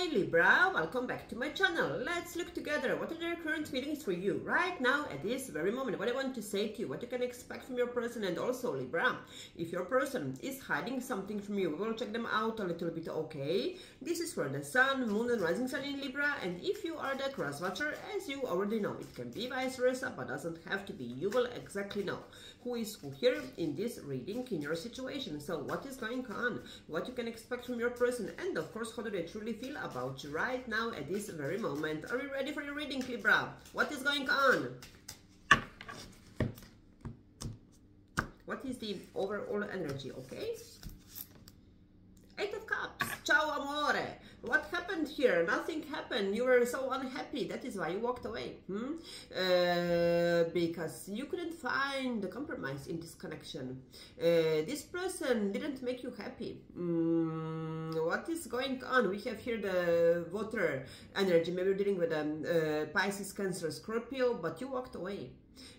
Hi Libra, welcome back to my channel. Let's look together what are the current feelings for you right now at this very moment. What I want to say to you, what you can expect from your person and also Libra. If your person is hiding something from you, we will check them out a little bit, okay? This is for the Sun, Moon and Rising Sun in Libra and if you are the cross watcher, as you already know, it can be vice versa but doesn't have to be. You will exactly know who is who here in this reading in your situation. So what is going on, what you can expect from your person and of course how do they truly truly feel about you right now at this very moment. Are you ready for your reading, Libra? What is going on? What is the overall energy, okay? Eight of Cups. Ciao, amore. Here? Nothing happened. You were so unhappy. That is why you walked away. Hmm? Uh, because you couldn't find the compromise in this connection. Uh, this person didn't make you happy. Mm, what is going on? We have here the water energy. Maybe you're dealing with um, uh, Pisces, Cancer, Scorpio, but you walked away.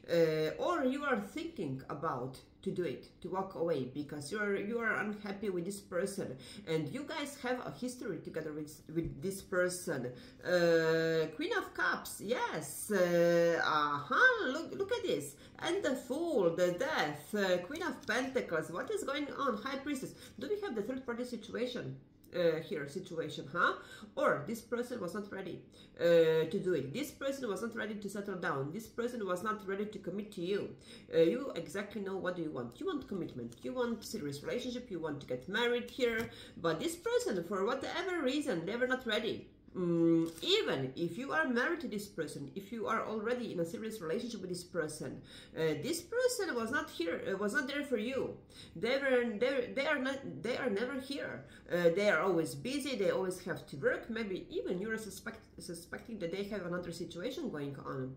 Uh, or you are thinking about to do it to walk away because you're you are unhappy with this person. And you guys have a history together with with this person. Uh, queen of cups yes. Uh, uh-huh look look at this. And the fool the death. Uh, queen of pentacles what is going on? High priestess do we have the third party situation uh, here situation, huh? Or this person was not ready uh, to do it. This person was not ready to settle down. This person was not ready to commit to you. Uh, you exactly know what do you want. You want commitment. You want serious relationship. You want to get married here. But this person, for whatever reason, they were not ready. Mm, even if you are married to this person, if you are already in a serious relationship with this person, uh, this person was not here, uh, was not there for you. They were, they, they are not, they are never here. Uh, they are always busy. They always have to work. Maybe even you are suspect, suspecting that they have another situation going on.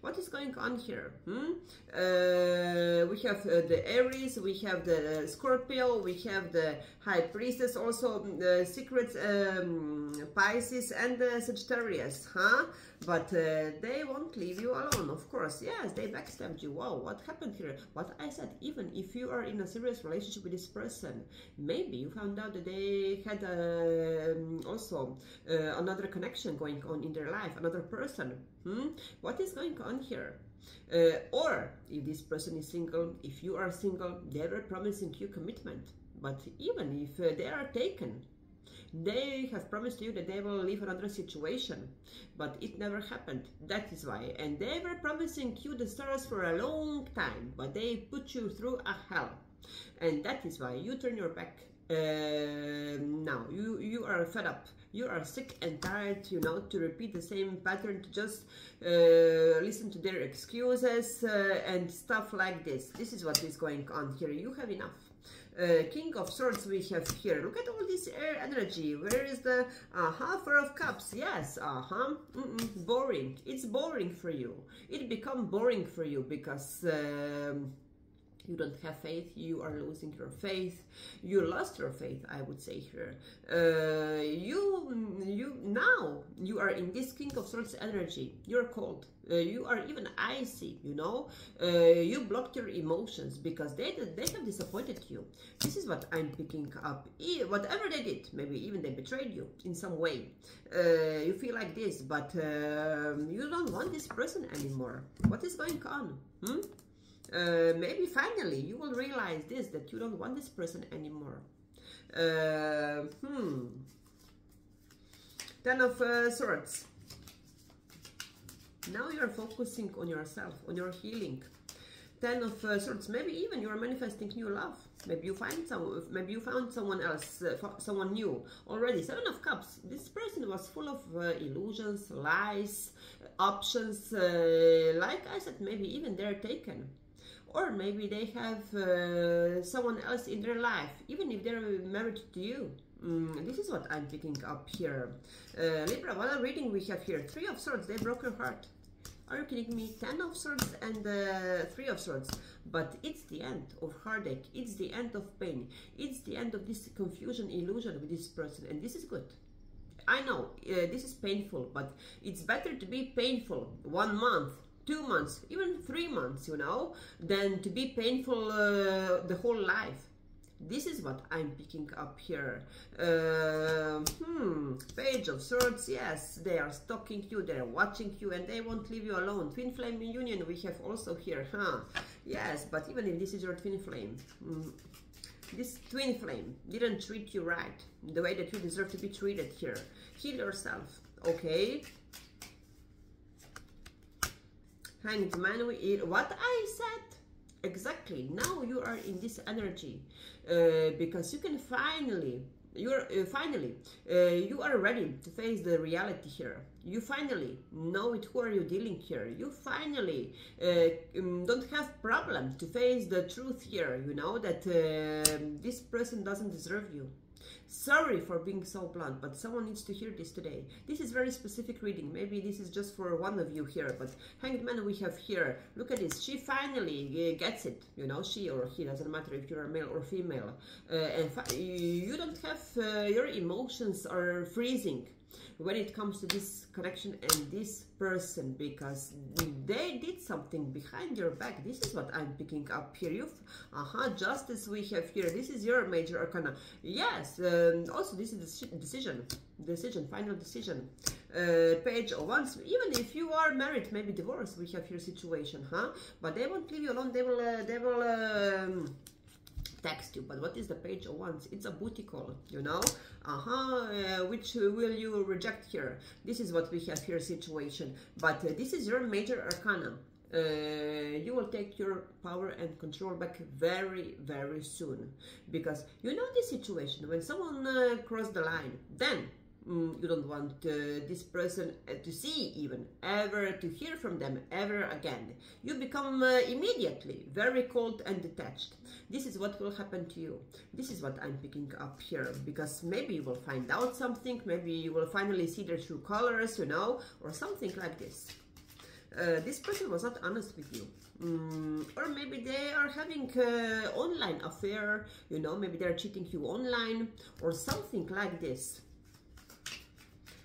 What is going on here? Hmm? Uh, we have uh, the Aries, we have the Scorpio, we have the High Priestess, also the Secret um, Pisces and the Sagittarius, huh? But uh, they won't leave you alone, of course. Yes, they backstabbed you. Wow, what happened here? What I said, even if you are in a serious relationship with this person, maybe you found out that they had um, also uh, another connection going on in their life, another person. Hmm? What is going on here? Uh, or if this person is single, if you are single, they were promising you commitment. But even if uh, they are taken, they have promised you that they will leave another situation, but it never happened. That is why. And they were promising you the stars for a long time, but they put you through a hell. And that is why you turn your back uh, now. You, you are fed up you are sick and tired, you know, to repeat the same pattern, to just uh, listen to their excuses uh, and stuff like this. This is what is going on here. You have enough. Uh, King of Swords we have here. Look at all this air energy. Where is the Four of Cups? Yes, uh-huh. Mm -mm, boring. It's boring for you. It become boring for you because... Um, you don't have faith you are losing your faith. You lost your faith i would say here. Uh, you you now you are in this king of swords energy. You're cold. Uh, you are even icy you know? Uh, you blocked your emotions because they they have disappointed you. This is what i'm picking up. Whatever they did maybe even they betrayed you in some way. Uh, you feel like this but um, you don't want this person anymore. What is going on? Hmm? Uh, maybe finally you will realize this, that you don't want this person anymore. Uh, hmm. Ten of uh, Swords. Now you're focusing on yourself, on your healing. Ten of uh, Swords. Maybe even you're manifesting new love. Maybe you find some. Maybe you found someone else, uh, someone new already. Seven of Cups. This person was full of uh, illusions, lies, options. Uh, like I said, maybe even they're taken or maybe they have uh, someone else in their life, even if they're married to you. Mm, this is what I'm picking up here. Uh, Libra, what a reading we have here. Three of Swords, they broke your heart. Are you kidding me? Ten of Swords and uh, Three of Swords. But it's the end of heartache. It's the end of pain. It's the end of this confusion, illusion with this person. And this is good. I know uh, this is painful, but it's better to be painful one month two months, even three months, you know, than to be painful uh, the whole life. This is what I'm picking up here. Uh, hmm, Page of Swords, yes, they are stalking you, they are watching you, and they won't leave you alone. Twin Flame Union we have also here, huh? Yes, but even if this is your twin flame, mm, this twin flame didn't treat you right, the way that you deserve to be treated here. Heal yourself, okay? Hanged man, what I said exactly. Now you are in this energy uh, because you can finally you're uh, finally uh, you are ready to face the reality here. You finally know it who are you dealing here? You finally uh, um, don't have problem to face the truth here. You know that uh, this person doesn't deserve you Sorry for being so blunt, but someone needs to hear this today. This is very specific reading. Maybe this is just for one of you here, but Hanged Man we have here. Look at this. She finally uh, gets it. You know, she or he, doesn't matter if you're male or female. Uh, and you don't have, uh, your emotions are freezing when it comes to this connection and this person because they did something behind your back. This is what i'm picking up here. You uh-huh justice we have here this is your major arcana. Yes um, also this is the decision decision final decision. Uh, page of wands even if you are married maybe divorced we have your situation huh? But they won't leave you alone. They will uh, they will um, text you but what is the page of wands it's a booty call you know? Uh-huh uh, which will you reject here? This is what we have here situation. But uh, this is your major arcana. Uh, you will take your power and control back very very soon. Because you know this situation when someone uh, cross the line then mm, you don't want uh, this person uh, to see even ever to hear from them ever again. You become uh, immediately very cold and detached. This is what will happen to you. This is what i'm picking up here because maybe you will find out something maybe you will finally see their true colors you know or something like this. Uh, this person was not honest with you. Mm, or maybe they are having uh, online affair you know maybe they're cheating you online or something like this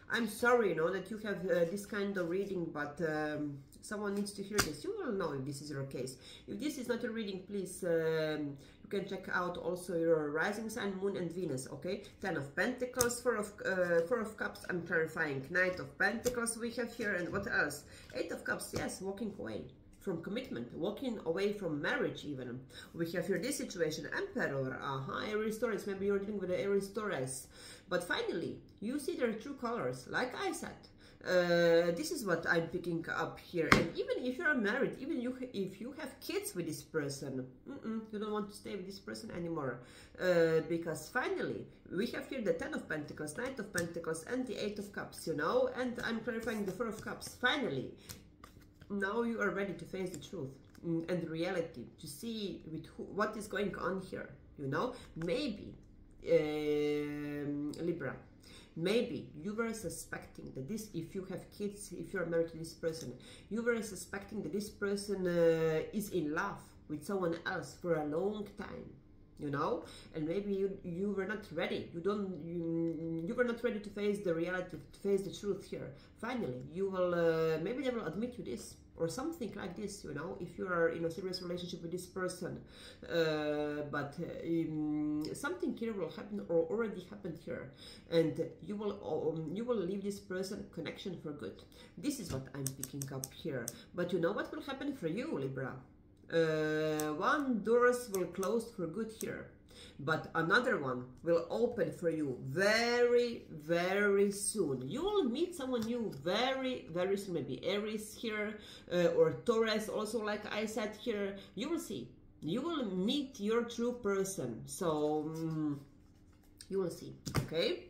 I'm sorry, you know, that you have uh, this kind of reading, but um, someone needs to hear this. You will know if this is your case. If this is not a reading, please, um, you can check out also your rising sign, moon and Venus, okay? Ten of Pentacles, Four of, uh, four of Cups, I'm clarifying. Knight of Pentacles we have here, and what else? Eight of Cups, yes, walking away from commitment, walking away from marriage even. We have here this situation, Emperor, uh -huh, Aries Taurus, maybe you're dealing with Taurus. But finally, you see their true colors, like I said. Uh, this is what I'm picking up here. And even if you're married, even you, if you have kids with this person, mm -mm, you don't want to stay with this person anymore. Uh, because finally, we have here the Ten of Pentacles, Knight of Pentacles, and the Eight of Cups, you know? And I'm clarifying the Four of Cups. Finally, now you are ready to face the truth and the reality, to see with who, what is going on here, you know? Maybe um, Libra, maybe you were suspecting that this, if you have kids, if you're married to this person, you were suspecting that this person uh, is in love with someone else for a long time you know? And maybe you you were not ready. You don't you, you were not ready to face the reality to face the truth here. Finally you will uh, maybe they will admit you this or something like this you know if you are in a serious relationship with this person. Uh, but um, something here will happen or already happened here and you will um, you will leave this person connection for good. This is what i'm picking up here. But you know what will happen for you libra uh, one doors will close for good here but another one will open for you very very soon. You will meet someone new very very soon maybe aries here uh, or taurus also like i said here. You will see. You will meet your true person. So um, you will see okay?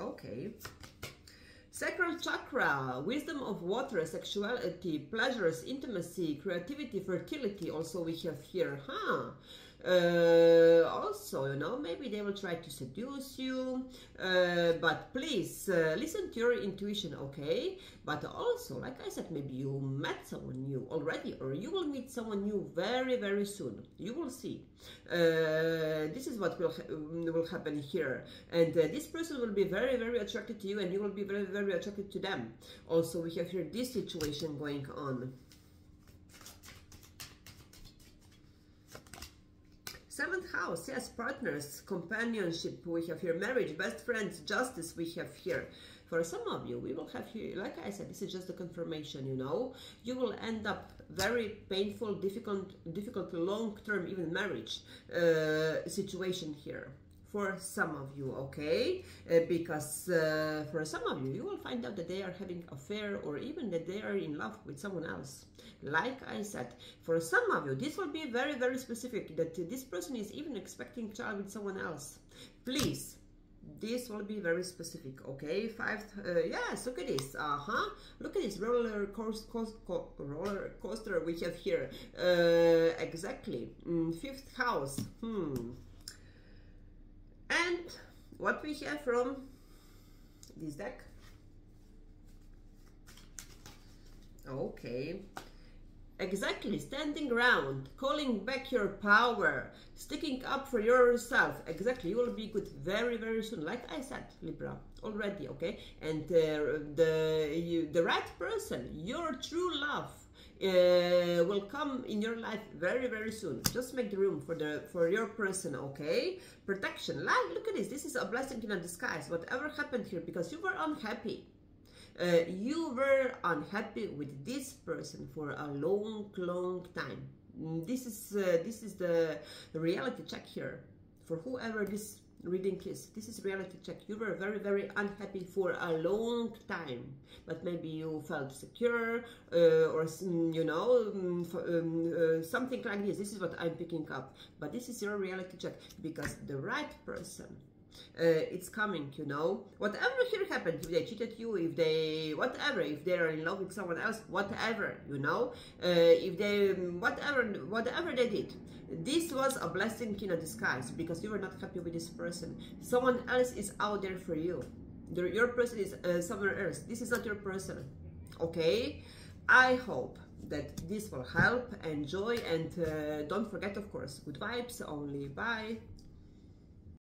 Okay Sacral chakra, wisdom of water, sexuality, pleasures, intimacy, creativity, fertility also we have here, huh? Uh, also, you know, maybe they will try to seduce you, uh, but please uh, listen to your intuition, okay? But also, like I said, maybe you met someone new already, or you will meet someone new very, very soon. You will see. Uh, this is what will ha will happen here, and uh, this person will be very, very attracted to you, and you will be very, very attracted to them. Also, we have here this situation going on. Seventh house, yes, partners, companionship we have here, marriage, best friends, justice we have here. For some of you, we will have here, like I said, this is just a confirmation, you know. You will end up very painful, difficult, difficult long-term, even marriage uh, situation here for some of you okay? Uh, because uh, for some of you you will find out that they are having affair or even that they are in love with someone else. Like i said for some of you this will be very very specific that this person is even expecting child with someone else. Please this will be very specific okay? Five uh, yes look at this uh-huh. Look at this roller coaster, co roller coaster we have here. Uh, exactly. Mm, fifth house hmm what we have from this deck? Okay. Exactly standing ground, calling back your power sticking up for yourself. Exactly you will be good very very soon. Like i said libra already okay? And uh, the you, the right person your true love uh, will come in your life very very soon. Just make the room for the for your person okay? Protection. Like look at this. This is a blessing in a disguise. Whatever happened here because you were unhappy. Uh, you were unhappy with this person for a long long time. Mm, this is uh, this is the reality check here. For whoever this reading this this is reality check. You were very very unhappy for a long time but maybe you felt secure uh, or mm, you know for, um, uh, something like this. This is what i'm picking up. But this is your reality check because the right person uh, it's coming you know. Whatever here happened if they cheated you if they whatever if they're in love with someone else whatever you know. Uh, if they whatever whatever they did this was a blessing in a disguise because you were not happy with this person. Someone else is out there for you. Your person is uh, somewhere else. This is not your person okay? I hope that this will help. Enjoy and uh, don't forget of course good vibes only. Bye